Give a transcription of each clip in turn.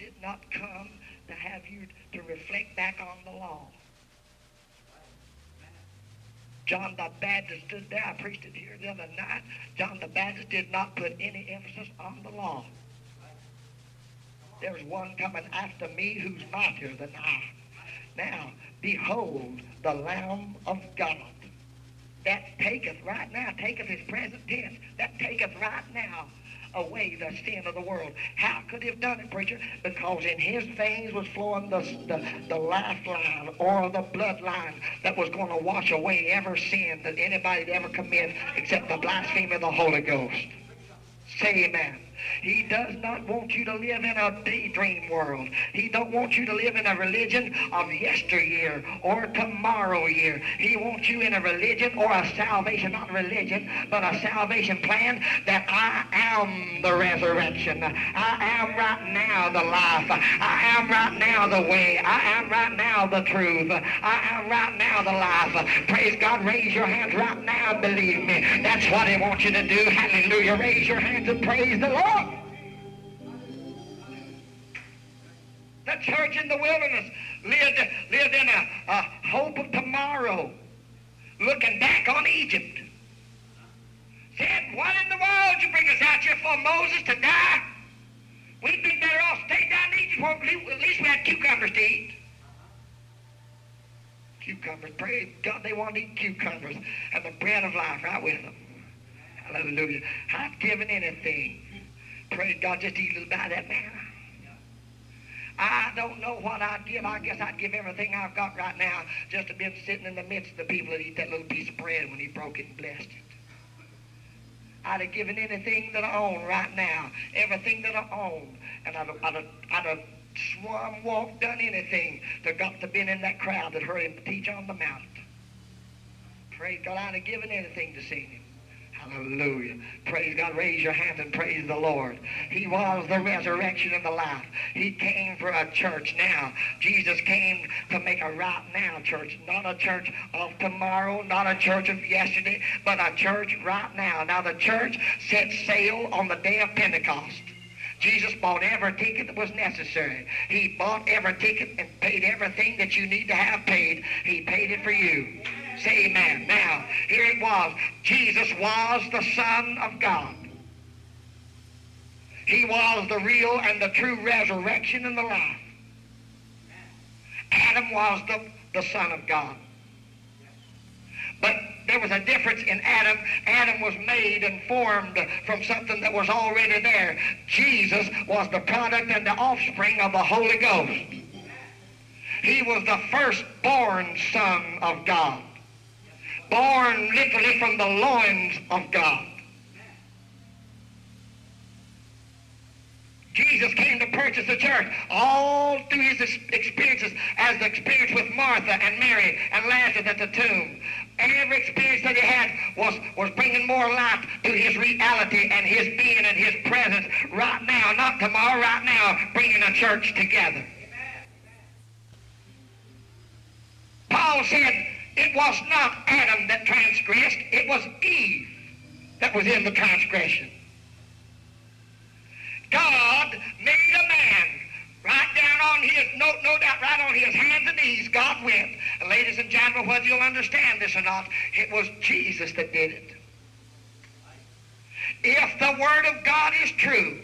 did not come to have you to reflect back on the law. John the Baptist stood there. I preached it here the other night. John the Baptist did not put any emphasis on the law. There's one coming after me who's mightier than I. Now, behold the Lamb of God. That taketh right now, taketh his present tense, that taketh right now away the sin of the world. How could he have done it, preacher? Because in his veins was flowing the, the, the lifeline or the bloodline that was going to wash away every sin that anybody had ever committed except the blasphemy of the Holy Ghost. Say amen. He does not want you to live in a daydream world. He don't want you to live in a religion of yesteryear or tomorrow year. He wants you in a religion or a salvation, not religion, but a salvation plan that I am the resurrection. I am right now the life. I am right now the way. I am right now the truth. I am right now the life. Praise God. Raise your hands right now believe me. That's what he wants you to do. Hallelujah. Raise your hands and praise the Lord. The church in the wilderness lived, lived in a, a hope of tomorrow, looking back on Egypt. Said, what in the world you bring us out here for Moses to die? We'd been better off staying down in Egypt. Well, at least we had cucumbers to eat. Cucumbers, praise God, they want to eat cucumbers and the bread of life right with them. Hallelujah. I'd given anything. Praise God, just eat a little bit of that manna. I don't know what I'd give. I guess I'd give everything I've got right now just to be sitting in the midst of the people that eat that little piece of bread when he broke it and blessed it. I'd have given anything that I own right now, everything that I own, and I'd have, I'd have, I'd have swum, walked, done anything to got to been in that crowd that heard him teach on the mountain. Praise God, I'd have given anything to see him. Hallelujah. Praise God. Raise your hands and praise the Lord. He was the resurrection and the life. He came for a church now. Jesus came to make a right now church. Not a church of tomorrow, not a church of yesterday, but a church right now. Now the church set sail on the day of Pentecost. Jesus bought every ticket that was necessary. He bought every ticket and paid everything that you need to have paid. He paid it for you. Say amen. Now, here it was. Jesus was the Son of God. He was the real and the true resurrection and the life. Adam was the, the Son of God. But there was a difference in Adam. Adam was made and formed from something that was already there. Jesus was the product and the offspring of the Holy Ghost. He was the firstborn Son of God born literally from the loins of God. Jesus came to purchase the church all through his experiences as the experience with Martha and Mary and Lazarus at the tomb. Every experience that he had was, was bringing more light to his reality and his being and his presence right now, not tomorrow, right now, bringing a church together. Paul said, it was not Adam that transgressed, it was Eve that was in the transgression. God made a man right down on his, no, no doubt, right on his hands and knees, God went. And ladies and gentlemen, whether you'll understand this or not, it was Jesus that did it. If the Word of God is true,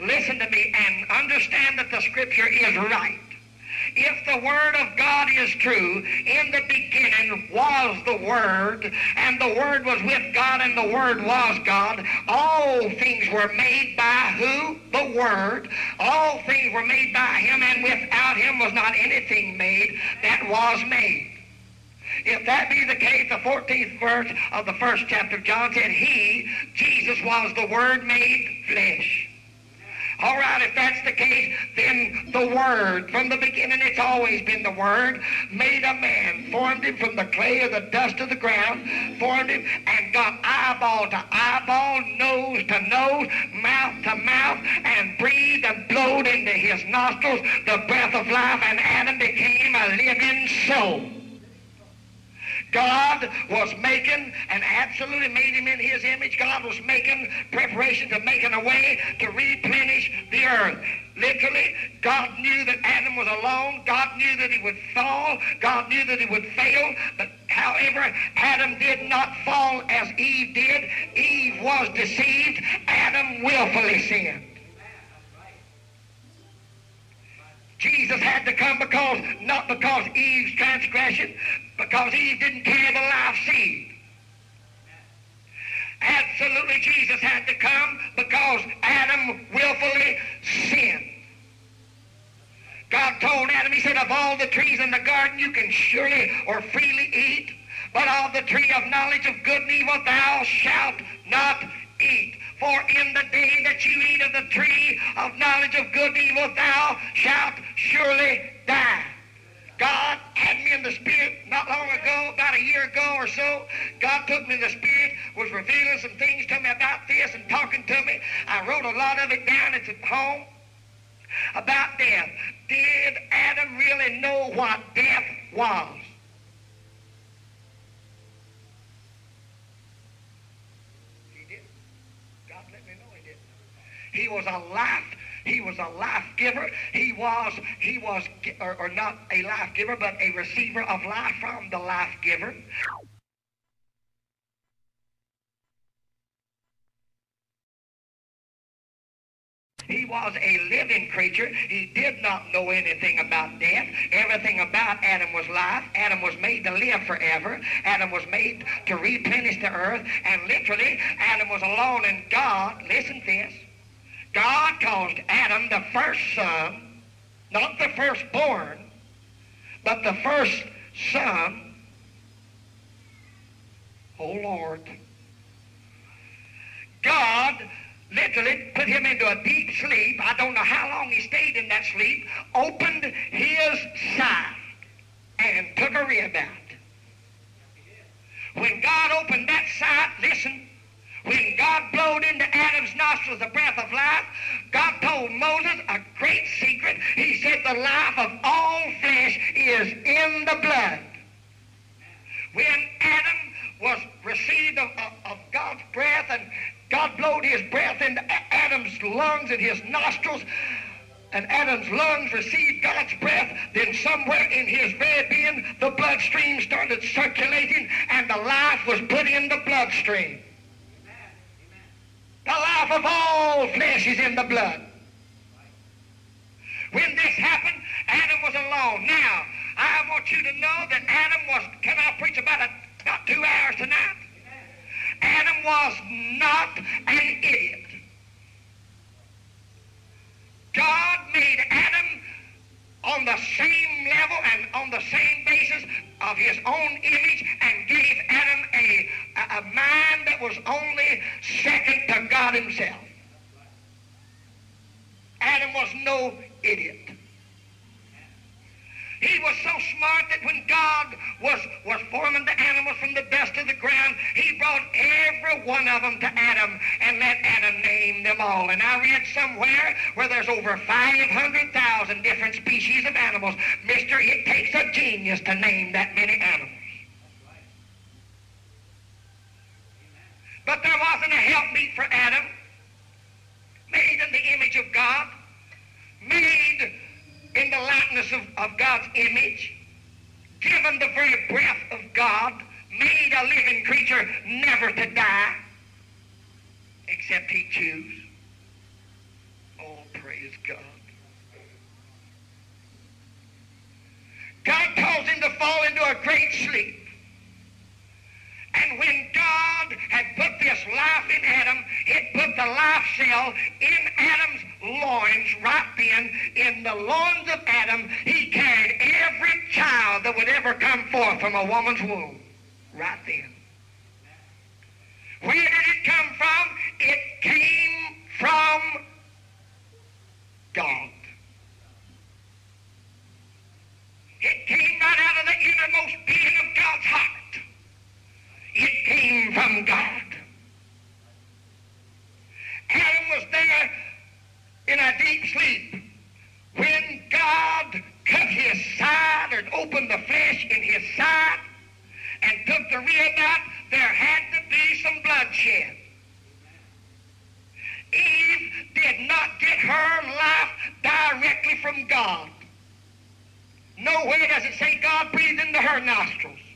listen to me and understand that the Scripture is right. If the Word of God is true, in the beginning was the Word, and the Word was with God, and the Word was God. All things were made by who? The Word. All things were made by Him, and without Him was not anything made that was made. If that be the case, the 14th verse of the first chapter of John said, He, Jesus, was the Word made flesh. All right, if that's the case, then the Word, from the beginning, it's always been the Word, made a man, formed him from the clay or the dust of the ground, formed him, and got eyeball to eyeball, nose to nose, mouth to mouth, and breathed and blowed into his nostrils the breath of life, and Adam became a living soul. God was making and absolutely made him in his image. God was making preparation to making a way to replenish the earth. Literally, God knew that Adam was alone. God knew that he would fall. God knew that he would fail. But however, Adam did not fall as Eve did. Eve was deceived. Adam willfully sinned. Jesus had to come because, not because Eve's transgression, because Eve didn't carry the life seed. Absolutely, Jesus had to come because Adam willfully sinned. God told Adam, he said, of all the trees in the garden you can surely or freely eat, but of the tree of knowledge of good and evil thou shalt not eat. For in the day that you eat of the tree of knowledge of good and evil, thou shalt surely die. God had me in the spirit not long ago, about a year ago or so. God took me in the spirit, was revealing some things to me about this and talking to me. I wrote a lot of it down at home about death. Did Adam really know what death was? He was a life. He was a life giver. He was, he was, or, or not a life giver, but a receiver of life from the life giver. He was a living creature. He did not know anything about death. Everything about Adam was life. Adam was made to live forever. Adam was made to replenish the earth. And literally, Adam was alone in God, listen to this, God caused Adam the first son, not the firstborn, but the first son. Oh Lord. God literally put him into a deep sleep. I don't know how long he stayed in that sleep. Opened his side and took a rib out. When God opened that side, listen, when God blowed into Adam's nostrils the breath of life, God told Moses a great secret. He said the life of all flesh is in the blood. When Adam was received of, of, of God's breath and God blowed his breath into Adam's lungs and his nostrils, and Adam's lungs received God's breath, then somewhere in his very being, the bloodstream started circulating and the life was put in the bloodstream. Life of all flesh is in the blood. When this happened, Adam was alone. Now, I want you to know that Adam was, can I preach about, a, about two hours tonight? Adam was not an idiot. God made Adam on the same level and on the same basis of his own image and gave Adam a, a, mind that was only second to God himself. Adam was no idiot. He was so smart that when God was, was forming the animals from the dust of the ground, he brought every one of them to Adam and let Adam name them all. And I read somewhere where there's over 500,000 different species of animals. Mister, it takes a genius to name that many animals. But there wasn't a helpmeet for Adam, made in the image of God, made in the likeness of, of God's image, given the very breath of God, made a living creature never to die, except he choose. Oh, praise God. God caused him to fall into a great sleep. And when God had put this life in Adam, it put the life cell in Adam's loins right then. In the loins of Adam, he carried every child that would ever come forth from a woman's womb. Right then. Where did it come from? It came from God. It came right out of the innermost being of God's heart. It came from God. Adam was there in a deep sleep when God cut his side and opened the flesh in his side and took the rib out, there had to be some bloodshed. Eve did not get her life directly from God. Nowhere does it say God breathed into her nostrils.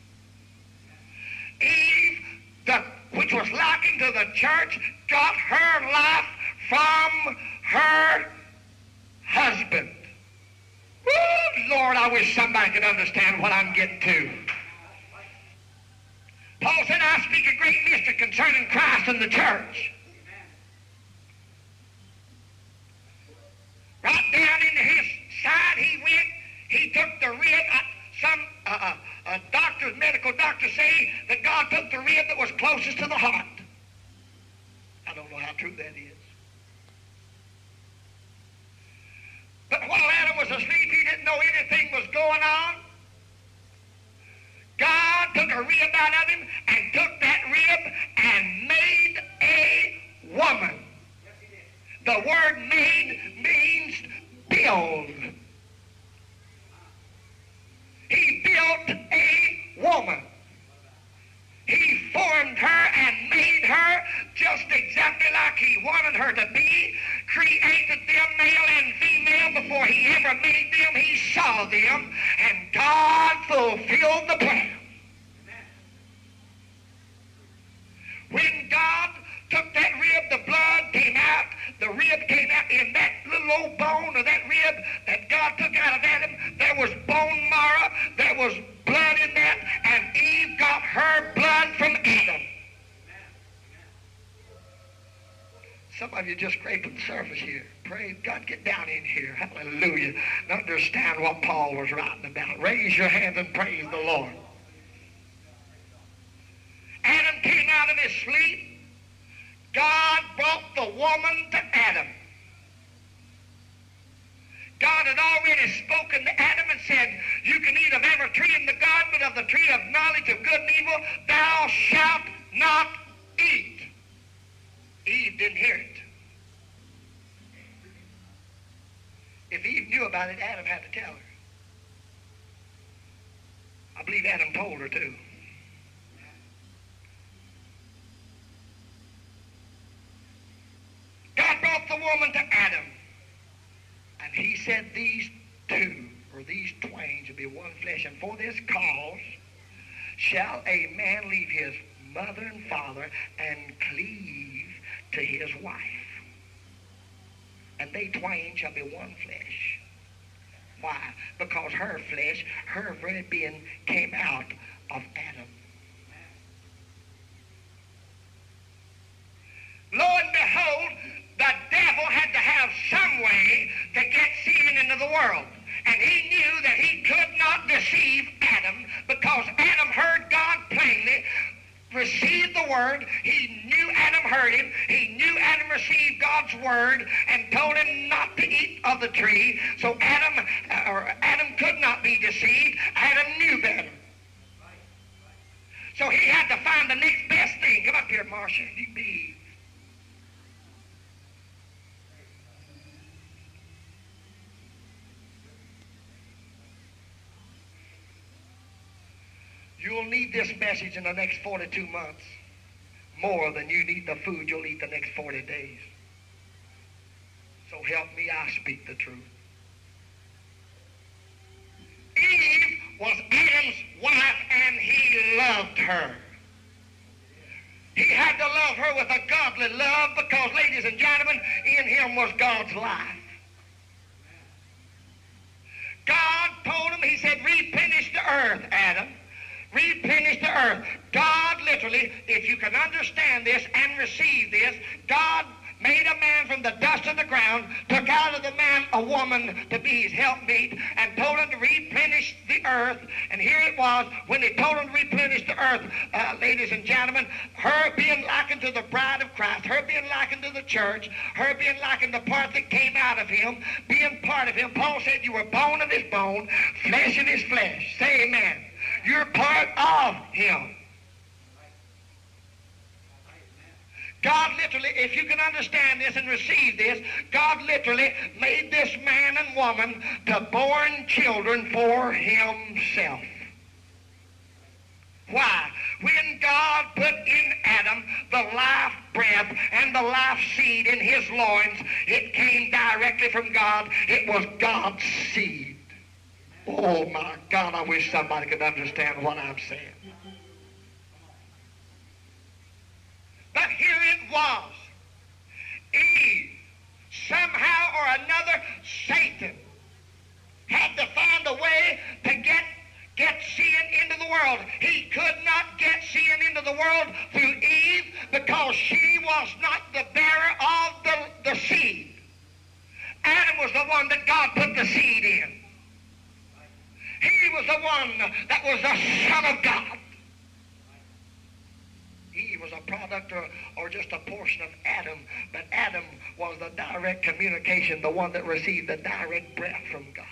Eve, the, which was likened to the church, got her life from her husband. Woo, Lord, I wish somebody could understand what I'm getting to. Paul said, I speak a great mystery concerning Christ and the church. Right down into his side he went. He took the rib. Uh, some uh, uh, doctors, medical doctors say that God took the rib that was closest to the heart. I don't know how true that is. Was writing about. Raise your hand and praise the Lord. Adam came out of his sleep. God brought the woman to Adam. God had already spoken to Adam and said, You can eat of every tree in the garden, but of the tree of knowledge of good and evil, thou shalt not eat. Eve didn't hear it. If Eve knew about it, Adam had to tell her. I believe Adam told her too. God brought the woman to Adam. And he said, These two, or these twain, shall be one flesh. And for this cause shall a man leave his mother and father and cleave to his wife. And they twain shall be one flesh. Why? Because her flesh, her very being came out of Adam. Lo and behold, the devil had to have some way to get sin into the world. And he knew that he could not deceive Adam because Adam heard God plainly, received the word. He knew Adam heard him. He knew Adam received God's word and told him not to eat of the tree. So Adam, uh, or Adam could not be deceived. Adam knew better. So he had to find the next best thing. Come up here, Marcia. You be You'll need this message in the next 42 months more than you need the food you'll eat the next 40 days. So help me, I speak the truth. Eve was Adam's wife and he loved her. He had to love her with a godly love because, ladies and gentlemen, in him was God's life. God told him, he said, replenish the earth, Adam replenish the earth. God literally, if you can understand this and receive this, God made a man from the dust of the ground, took out of the man a woman to be his helpmeet, and told him to replenish the earth. And here it was, when he told him to replenish the earth, uh, ladies and gentlemen, her being likened to the bride of Christ, her being likened to the church, her being likened to the part that came out of him, being part of him. Paul said, you were bone of his bone, flesh of his flesh. Say amen. You're part of him. God literally, if you can understand this and receive this, God literally made this man and woman to born children for himself. Why? When God put in Adam the life breath and the life seed in his loins, it came directly from God. It was God's seed. Oh my God, I wish somebody could understand what I'm saying. But here it was. Eve, somehow or another, Satan had to find a way to get get sin into the world. He could not get sin into the world through Eve because she was not the bearer of the, the seed. Adam was the one that God put the seed in. He was the one that was the Son of God. Eve was a product or, or just a portion of Adam, but Adam was the direct communication, the one that received the direct breath from God.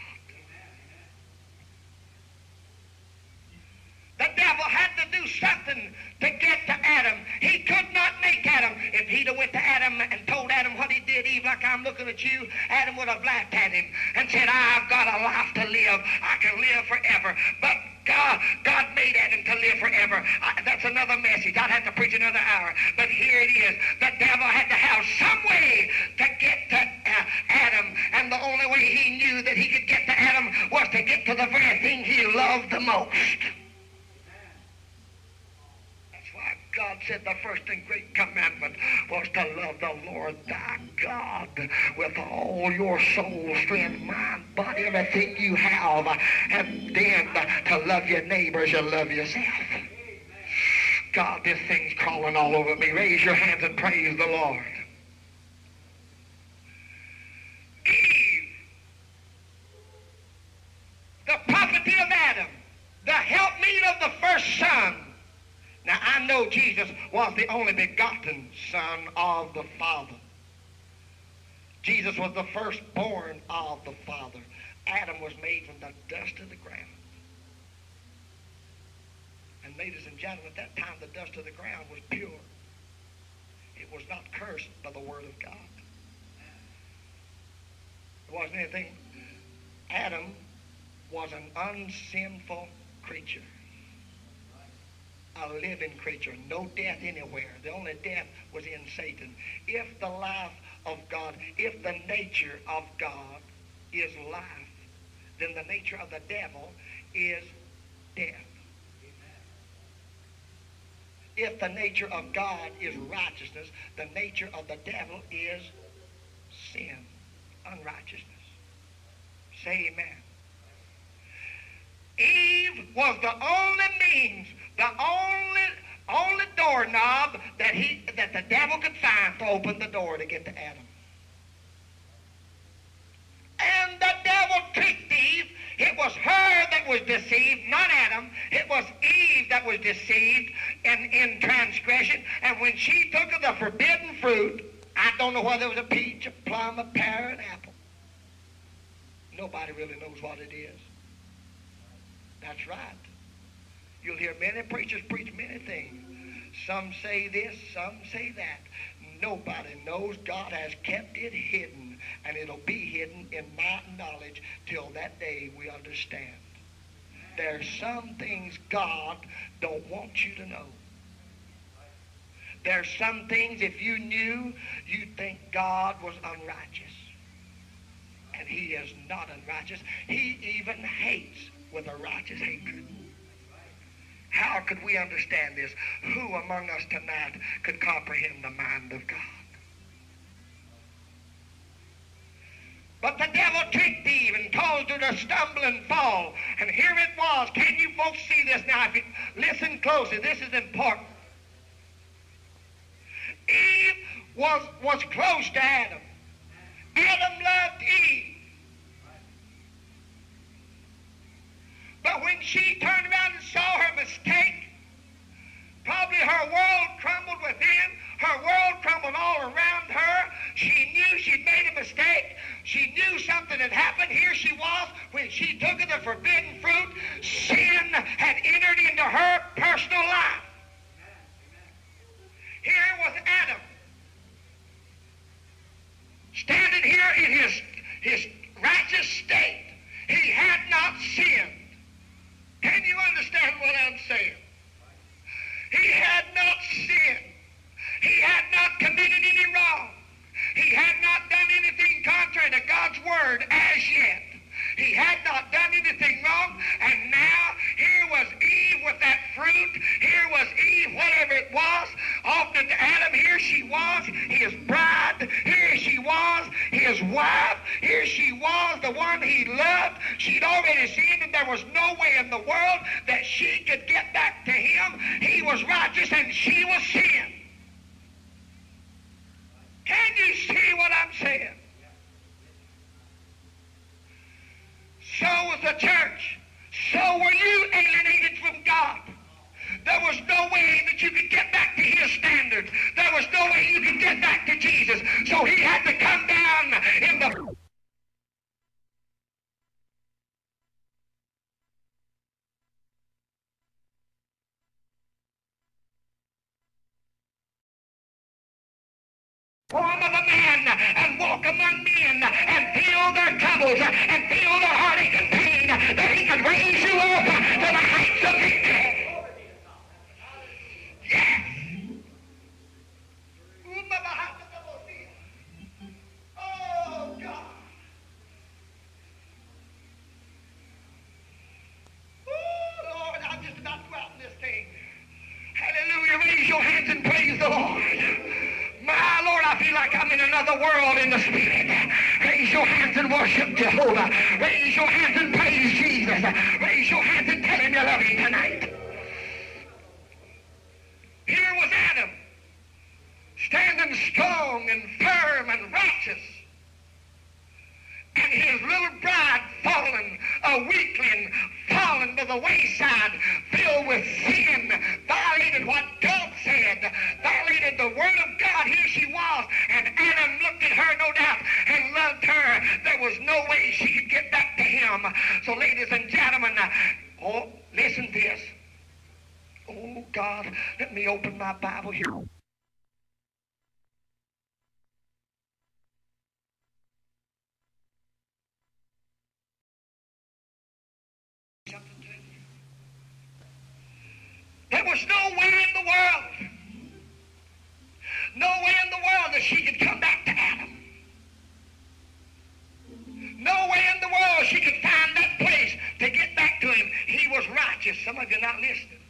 The devil had to do something to get to Adam. He could not make Adam. If he'd have went to Adam and told Adam what he did, Eve, like I'm looking at you, Adam would have laughed at him and said, I've got a life to live. I can live forever. But God, God made Adam to live forever. I, that's another message. I'd have to preach another hour. But here it is. The devil had to have some way to get to uh, Adam. And the only way he knew that he could get to Adam was to get to the very thing he loved the most. God said the first and great commandment was to love the Lord thy God with all your soul, strength, mind, body, everything you have, and then to love your neighbors, you love yourself. God, this thing's crawling all over me. Raise your hands and praise the Lord. Eve, the property of Adam, the helpmeet of the first son, now, I know Jesus was the only begotten Son of the Father. Jesus was the firstborn of the Father. Adam was made from the dust of the ground. And ladies and gentlemen, at that time, the dust of the ground was pure. It was not cursed by the Word of God. It wasn't anything. Adam was an unsinful creature a living creature, no death anywhere. The only death was in Satan. If the life of God, if the nature of God is life, then the nature of the devil is death. If the nature of God is righteousness, the nature of the devil is sin, unrighteousness. Say amen. Eve was the only means the only only doorknob that he that the devil could find to open the door to get to Adam. And the devil tricked Eve. It was her that was deceived, not Adam. It was Eve that was deceived in, in transgression. And when she took of the forbidden fruit, I don't know whether it was a peach, a plum, a pear, an apple. Nobody really knows what it is. That's right. You'll hear many preachers preach many things. Some say this, some say that. Nobody knows God has kept it hidden, and it'll be hidden in my knowledge till that day we understand. There's some things God don't want you to know. There's some things, if you knew, you'd think God was unrighteous. And he is not unrighteous. He even hates with a righteous hatred. How could we understand this? Who among us tonight could comprehend the mind of God? But the devil tricked Eve and caused her to stumble and fall. And here it was. Can you folks see this now? If you listen closely, this is important. Eve was, was close to Adam. Adam loved Eve. But when she turned around and saw her mistake, probably her world crumbled within. Her world crumbled all around her. She knew she'd made a mistake. She knew something had happened. Here she was when she took of the forbidden fruit. Sin had entered into her personal life. Here was Adam standing here in his, his righteous state. He had not sinned. Can you understand what I'm saying? to God's word as yet. He had not done anything wrong, and now here was Eve with that fruit. Here was Eve, whatever it was, offered to Adam. Here she was, his bride. Here she was, his wife. Here she was, the one he loved. She'd already sinned, and there was no way in the world that she could get back to him. He was righteous, and she was sin. Can you see what I'm saying? So was the church. So were you alienated from God. There was no way that you could get back to his standards. There was no way you could get back to Jesus. So he had to come down in the form of a man and walk among men and feel their troubles and feel their heartache and pain that he can raise you up to the heights of victory. Yes. Oh, God. Oh, Lord, I'm just about to out in this thing. Hallelujah. Raise your hands and praise the Lord. Like I'm in another world in the Spirit. Raise your hands and worship Jehovah. Raise your hands and praise Jesus. Raise your hands and tell him you love him tonight. Here was Adam, standing strong and firm and righteous. And his little bride fallen, a weakling, fallen to the wayside, filled with sin, violated what God said, violated the word of God. Here she was, and Adam looked at her, no doubt, and loved her. There was no way she could get back to him. So, ladies and gentlemen, oh, listen to this. Oh, God, let me open my Bible here. Was no way in the world, no way in the world that she could come back to Adam. No way in the world she could find that place to get back to him. He was righteous. Some of you not listening.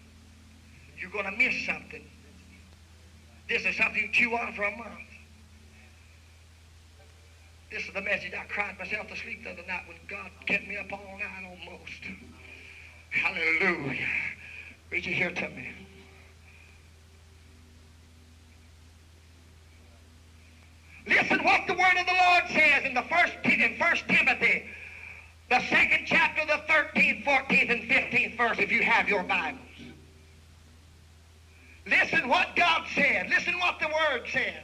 You're going to miss something. This is something you chew on for a month. This is the message I cried myself to sleep the other night when God kept me up all night almost. Hallelujah. Read you here to me. Listen what the word of the Lord says in the first in First Timothy, the second chapter, the 13th, 14th, and 15th verse, if you have your Bibles. Listen what God said. Listen what the word said.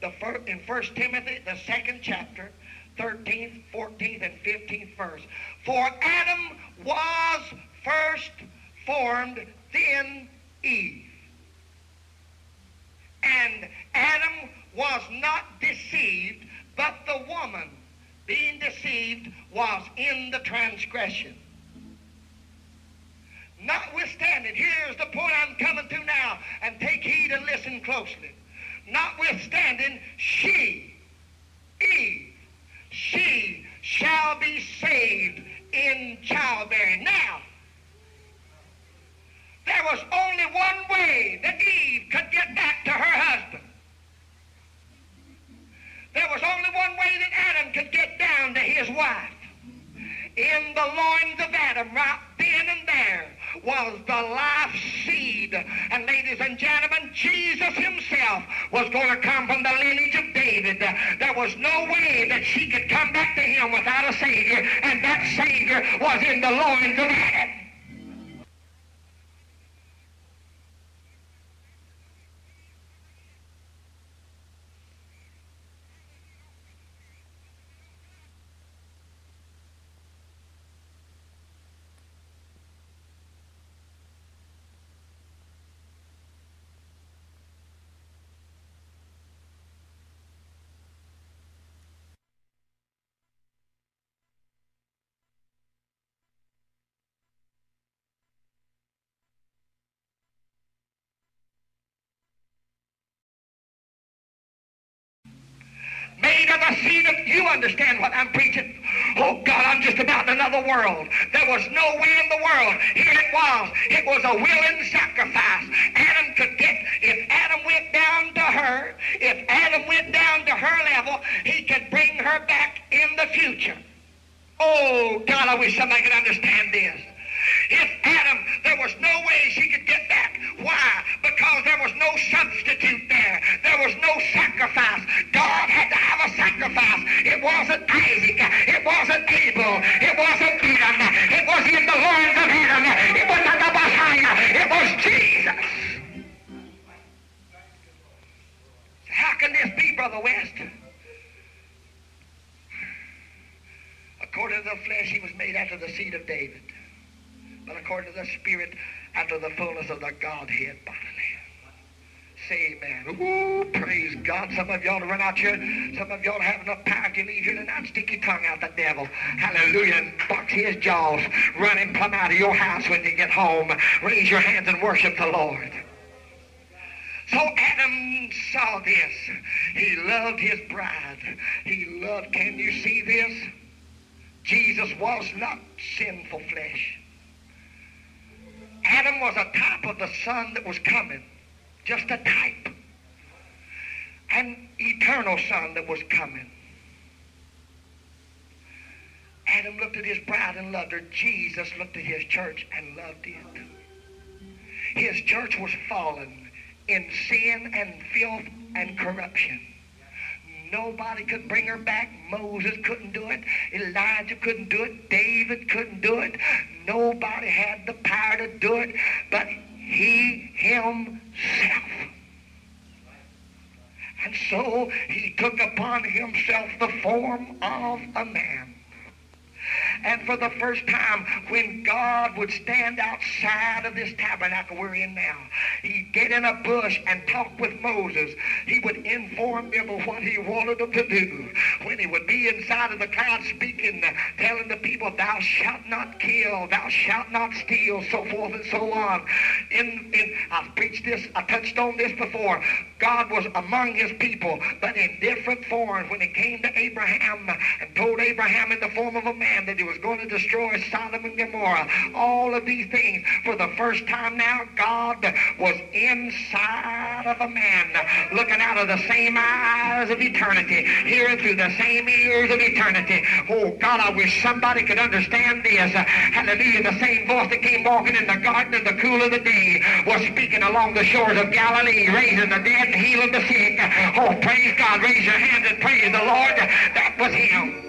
The first, in First Timothy, the second chapter, 13th, 14th, and 15th verse. For Adam was first formed, then Eve. And Adam was not deceived, but the woman, being deceived, was in the transgression. Notwithstanding, here's the point I'm coming to now, and take heed and listen closely. Notwithstanding, she, Eve, she shall be saved in childbearing. Now, there was only one way that Eve could get back to her husband. There was only one way that Adam could get down to his wife. In the loins of Adam, right then and there, was the life seed. And ladies and gentlemen, Jesus himself was going to come from the lineage of David. There was no way that she could come back to him without a Savior, and that Savior was in the loins of Adam. Made of the seed of you understand what I'm preaching. Oh God, I'm just about in another world. There was no way in the world. Here it was. It was a willing sacrifice. Adam could get, if Adam Adam went down to her, if Adam went down to her level, he could bring her back in the future. Oh, God, I wish somebody could understand this. If Adam, there was no way she could get back. Why? Because there was no substitute there. There was no sacrifice. God had to have a sacrifice. It wasn't Isaac. It wasn't Abel. It wasn't Adam. It was in the loins of Adam. It was not the Messiah. It was Jesus. How can this be, Brother West? According to the flesh, he was made after the seed of David. But according to the Spirit, after the fullness of the Godhead bodily. Say amen. Ooh, praise God. Some of y'all to run out here. Some of y'all have enough power to leave here tonight. Stick your tongue out the devil. Hallelujah. And box his jaws. Run him plumb out of your house when you get home. Raise your hands and worship the Lord. So Adam saw this. He loved his bride. He loved, can you see this? Jesus was not sinful flesh. Adam was a type of the son that was coming. Just a type. An eternal son that was coming. Adam looked at his bride and loved her. Jesus looked at his church and loved it. His church was fallen in sin and filth and corruption. Nobody could bring her back. Moses couldn't do it. Elijah couldn't do it. David couldn't do it. Nobody had the power to do it but he himself. And so he took upon himself the form of a man. And for the first time, when God would stand outside of this tabernacle we're in now, he'd get in a bush and talk with Moses. He would inform them of what he wanted them to do. When he would be inside of the cloud speaking, telling the people, thou shalt not kill, thou shalt not steal, so forth and so on. In, in, I've preached this, I touched on this before. God was among his people, but in different forms. When he came to Abraham and told Abraham in the form of a man that he was going to destroy Sodom and Gomorrah. All of these things. For the first time now, God was inside of a man, looking out of the same eyes of eternity, hearing through the same ears of eternity. Oh, God, I wish somebody could understand this. Hallelujah. The same voice that came walking in the garden in the cool of the day was speaking along the shores of Galilee, raising the dead and healing the sick. Oh, praise God. Raise your hands and praise the Lord. That was him.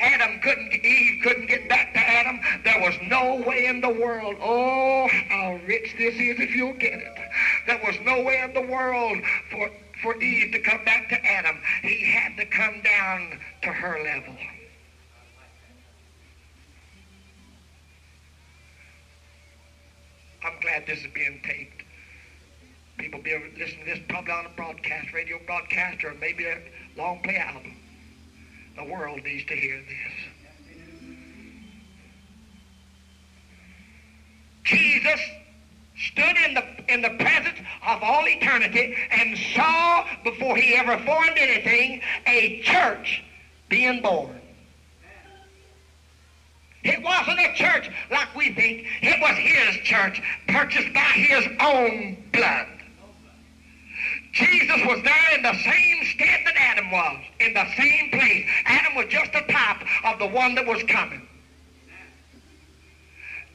Adam couldn't, Eve couldn't get back to Adam. There was no way in the world. Oh, how rich this is if you'll get it. There was no way in the world for, for Eve to come back to Adam. He had to come down to her level. I'm glad this is being taped. People be to to this probably on a broadcast, radio broadcast, or maybe a long play album. The world needs to hear this. Jesus stood in the, in the presence of all eternity and saw, before he ever formed anything, a church being born. It wasn't a church like we think. It was his church, purchased by his own blood. Jesus was there in the same stead that Adam was, in the same place. Adam was just a type of the one that was coming.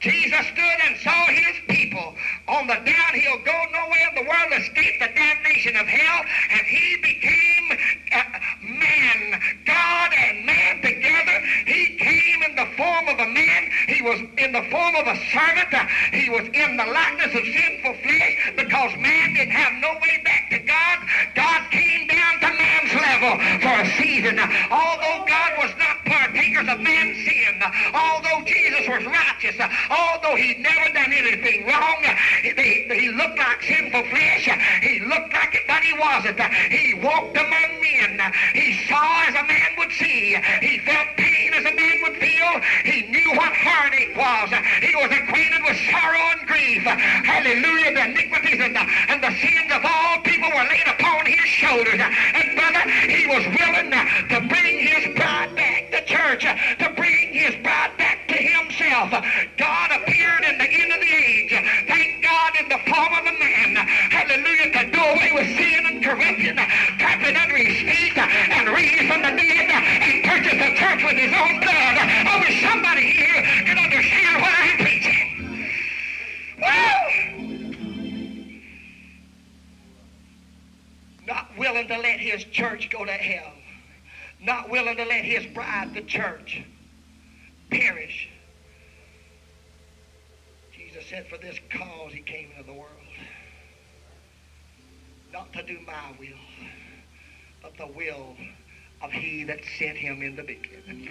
Jesus stood and saw his people on the downhill go nowhere in the world, escape the damnation of hell, and he became uh, man, God and man together. He came in the form of a man. He was in the form of a servant. Uh, he was in the likeness of sinful flesh because man didn't have no way back to God. God came down to man's level for a season. Although God was not partakers of man's sin, although Jesus was righteous, although he'd never done anything wrong, he, he looked like sinful flesh. He looked like it, but he wasn't. He walked among men. He saw as a man would see. He felt pain as a man would feel. He knew what heartache was. He was acquainted with sorrow and grief. Hallelujah. The iniquities and the, and the sins of all people were laid upon his shoulders. And brother, he was willing to bring his bride back, to church, to God appeared in the end of the age. Thank God in the form of a man. Hallelujah. To do away with sin and resurrection, clapping under his feet, and raised from the dead, and purchased the church with his own blood. I wish somebody here could understand what I'm preaching. Not willing to let his church go to hell. Not willing to let his bride, the church, perish. Said, For this cause he came into the world. Not to do my will, but the will of he that sent him in the beginning.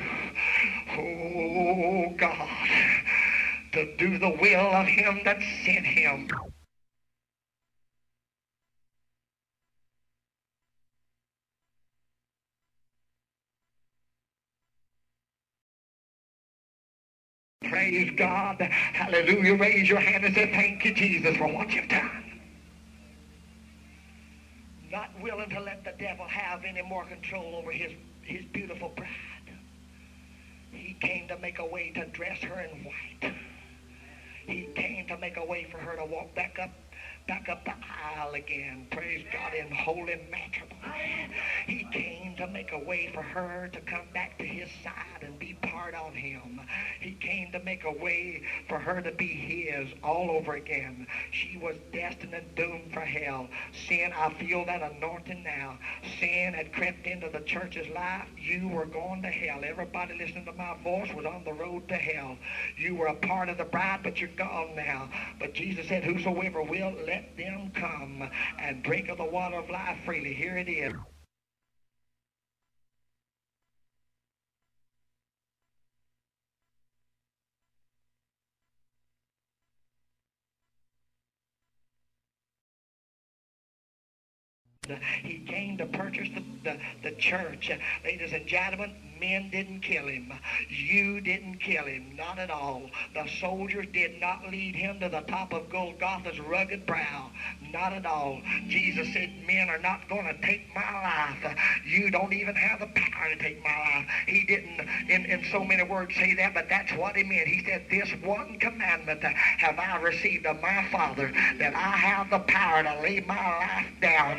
Oh God, to do the will of him that sent him. Praise God. Hallelujah. Raise your hand and say, Thank you, Jesus, for what you've done. Not willing to let the devil have any more control over his, his beautiful bride. He came to make a way to dress her in white. He came to make a way for her to walk back up back up the aisle again. Praise God in holy matrimony. He came to make a way for her to come back to his side and be part of him. He came to make a way for her to be his all over again. She was destined and doomed for hell. Sin, I feel that anointing now. Sin had crept into the church's life. You were going to hell. Everybody listening to my voice was on the road to hell. You were a part of the bride, but you're gone now. But Jesus said, whosoever will, let let them come and drink of the water of life freely. Here it is. He came to purchase the, the, the church. Ladies and gentlemen, men didn't kill him. You didn't kill him. Not at all. The soldiers did not lead him to the top of Golgotha's rugged brow. Not at all. Jesus said, men are not going to take my life. You don't even have the power to take my life. He didn't, in, in so many words, say that, but that's what he meant. He said, this one commandment have I received of my Father, that I have the power to lay my life down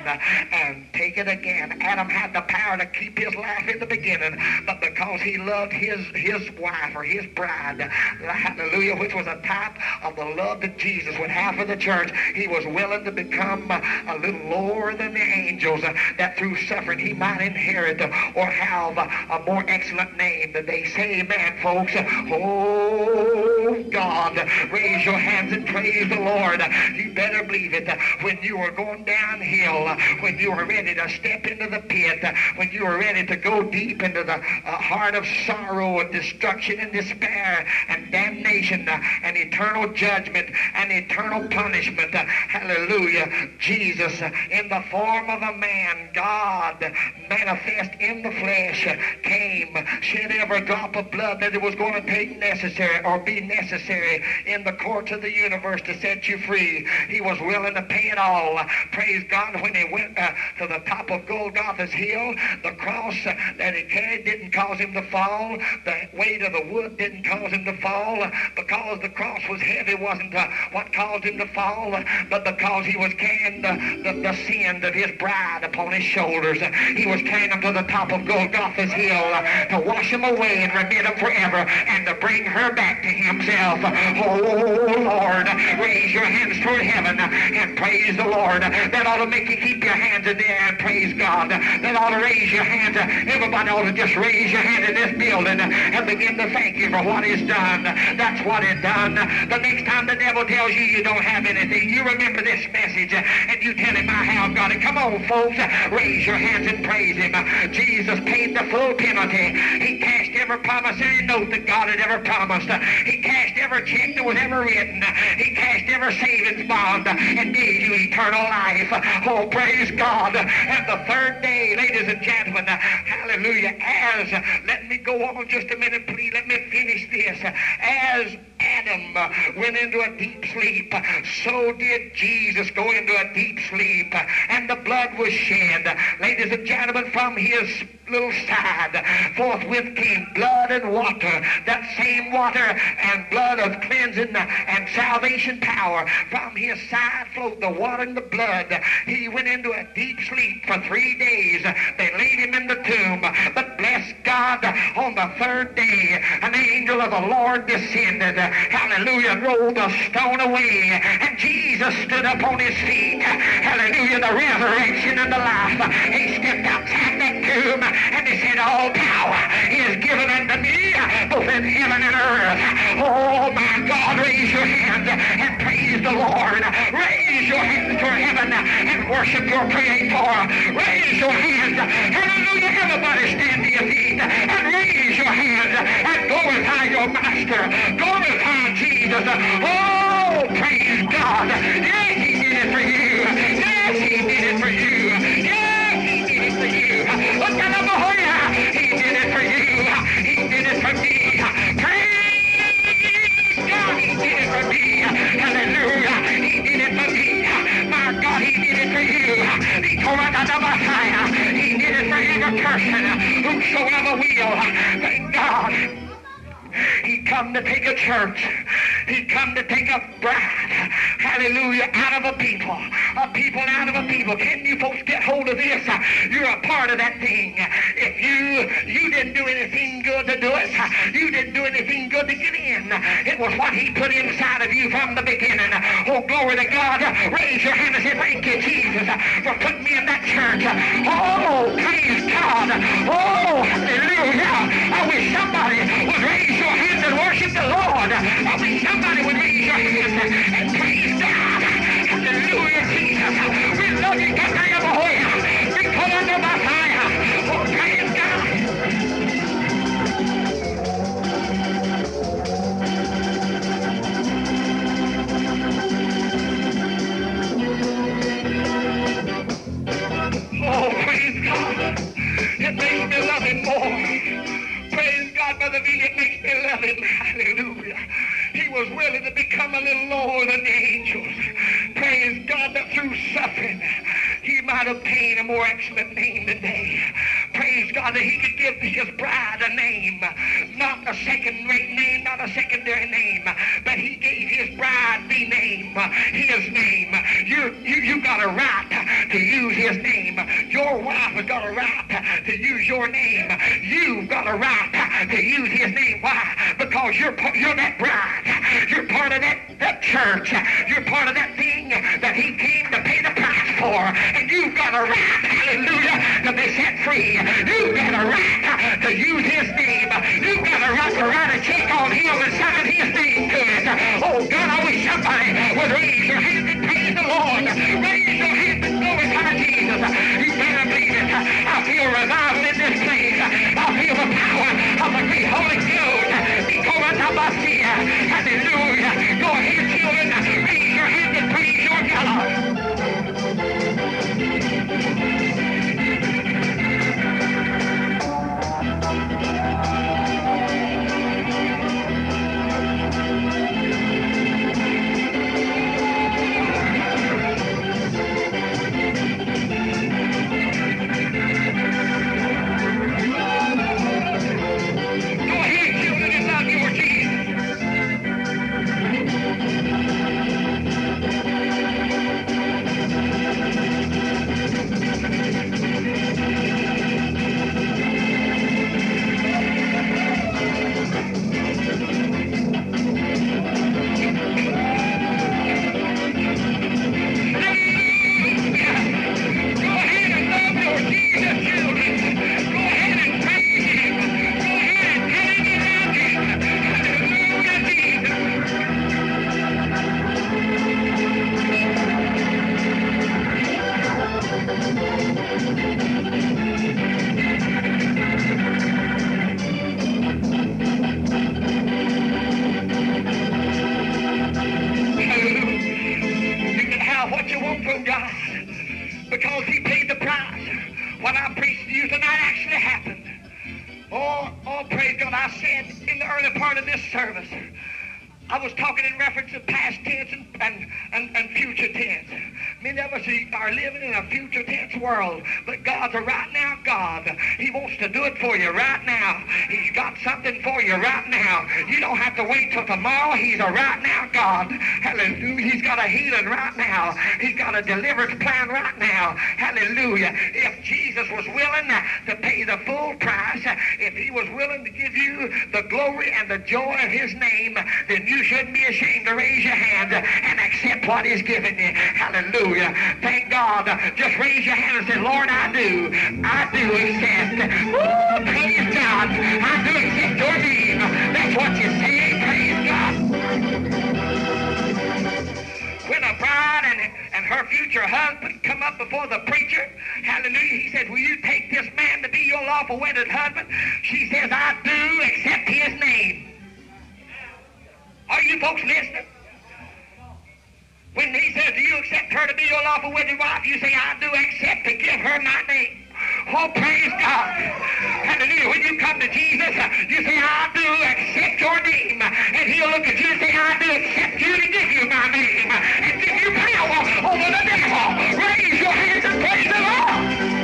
and take it again. Adam had the power to keep his life in the beginning, but because he loved his, his wife or his bride, hallelujah, which was a type of the love that Jesus would have for the church, he was willing to become a little lower than the angels uh, that through suffering he might inherit uh, or have a more excellent name that they say, amen, folks. Uh, oh, God, raise your hands and praise the Lord. You better believe it. When you are going downhill, when you are ready to step into the pit, when you are ready to go deep into the uh, heart of sorrow and destruction and despair and damnation and eternal judgment and eternal punishment. Hallelujah. Jesus, in the form of a man, God, manifest in the flesh, came, shed every drop of blood that it was going to take necessary or be necessary in the courts of the universe to set you free. He was willing to pay it all. Praise God when he went uh, to the top of Golgotha's hill, the cross uh, that he carried didn't cause him to fall. The weight of the wood didn't cause him to fall. Because the cross was heavy wasn't uh, what caused him to fall, but because he was carrying the, the, the sin of his bride upon his shoulders. He was carrying them to the top of Golgotha's hill to wash them away and remit them forever and to bring her back to himself. Oh, Lord, raise your hands toward heaven and praise the Lord. That ought to make you keep your hands in the air and praise God. That ought to raise your hands. Everybody ought to just raise your hand in this building and begin to thank you for what he's done. That's what he's done. The next time the devil tells you you don't have anything, you remember this message and you tell him I have got it. Come on, folks. Raise your hands and praise him. Jesus paid the full penalty. He cashed every promissory note that God had ever promised. He cashed every check that was ever written. He cashed every savings bond and gave you eternal life. Oh, praise God. And the third day, ladies and gentlemen, hallelujah, as, let me go on just a minute, please. Let me finish this. As Adam uh, went into a deep sleep, so did Jesus go into a deep sleep, and the blood was shed. Ladies and gentlemen, from his little side, forthwith came blood and water, that same water and blood of cleansing and salvation power. From his side flowed the water and the blood. He went into a deep sleep for three days. They laid him in the tomb. But bless God, on the third day, an angel of the Lord descended. Hallelujah, rolled the stone away. And Jesus stood up on his feet. Hallelujah, the resurrection and the life. He stepped outside that tomb and he said, All power is given unto me, both in heaven and earth. Oh, my God, raise your hands and praise the Lord. Heaven and worship your Creator. Raise your hands. Hallelujah. Everybody stand to your feet and raise your hands and glorify your Master. Glorify Jesus. Oh, praise God. Person whosoever will. Thank God. He come to take a church. He come to take a bride. Hallelujah. Out of a people. A people out of a people. Can you folks get hold of this? You're a part of that thing. If you you didn't do anything good to do it, you didn't do anything good to get in. It was what he put inside of you from the beginning. Oh, glory to God. Raise your hand and say, thank you, Jesus, for putting me in that church. Oh, praise God. Oh, hallelujah. I wish somebody would raise the Lord. I wish somebody would raise your and praise God. Hallelujah, Jesus. We love you, God. Come under my your name. You've got a right something for you right now. You don't have to wait till tomorrow. He's a right now God. Hallelujah. He's got a healing right now. He's got a deliverance plan right now. Hallelujah. If Jesus was willing uh, to pay the full price, uh, if he was willing to give you the glory and the joy of his name, then you shouldn't be ashamed to raise your hand and accept what he's given you. Hallelujah. Thank God. Just raise your hand and say, Lord, I do. I do accept. Woo, praise God. I do accept your name. That's what you say. Praise God. When a bride and, and her future husband come up before the preacher, hallelujah, he said, will you take this man to be your lawful wedded husband? She says, I do accept his name. Are you folks listening? When he says, do you accept her to be your lawful wedded wife? You say, I do accept to give her my name. Oh, praise God. Hallelujah. When you come to Jesus, you say, I do accept your name. And he'll look at you and say, I do accept you to give you my name. And give you power over the devil. Raise your hands and praise the Lord.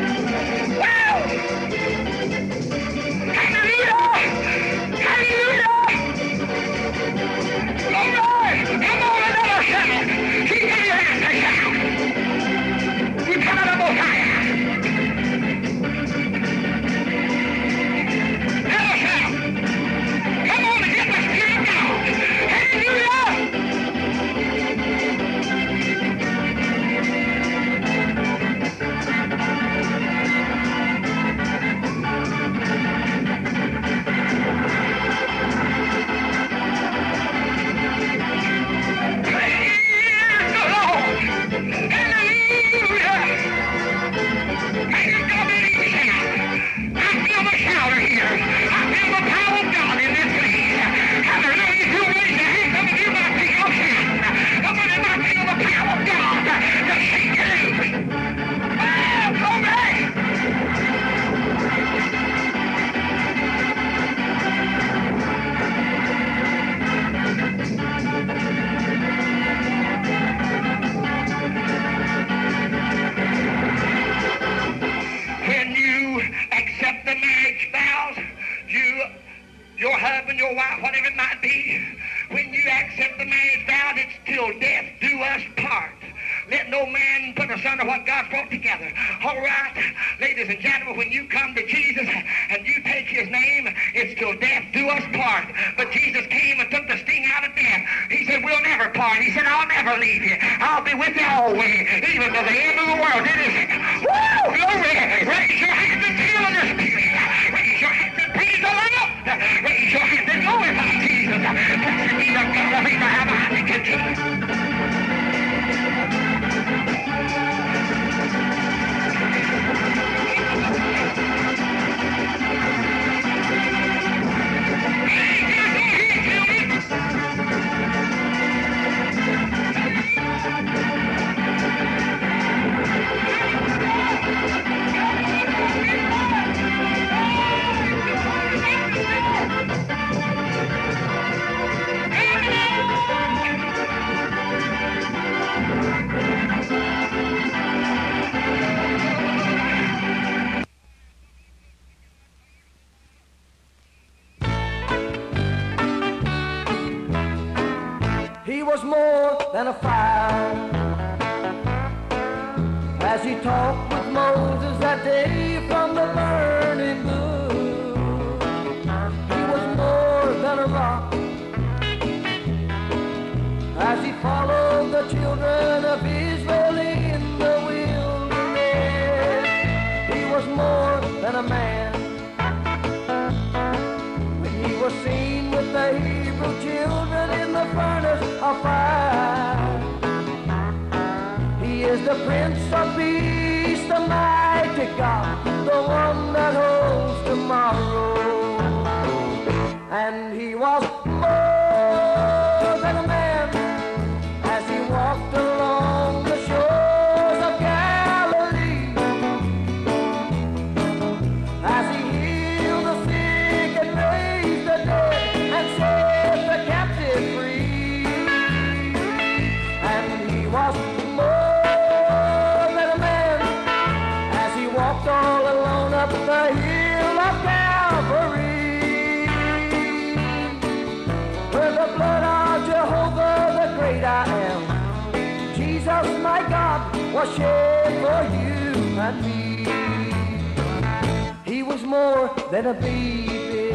Than a baby.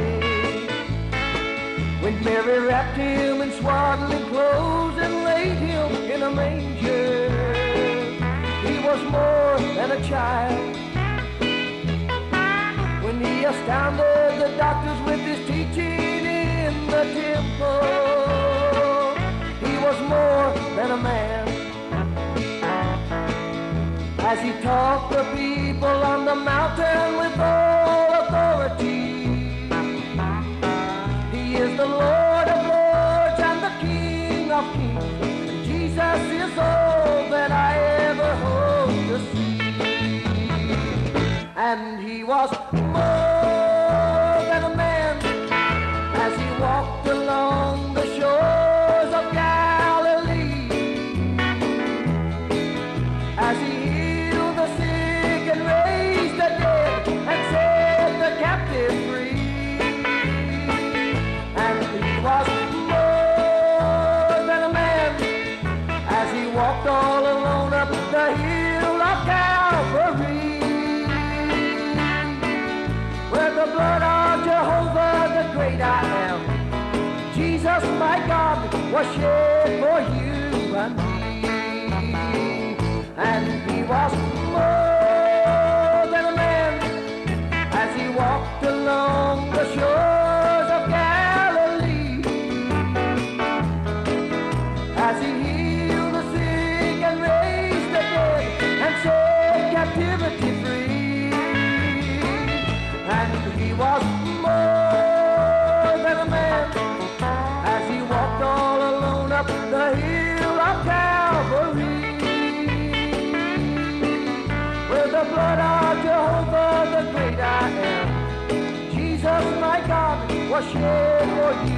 When Mary wrapped him in swaddling clothes and laid him in a manger, he was more than a child. When he astounded the doctors with his teaching in the temple, he was more than a man. As he taught the people on the mountain with all the Lord of lords and the King of kings. Jesus is all that I ever hope to see. And he was am,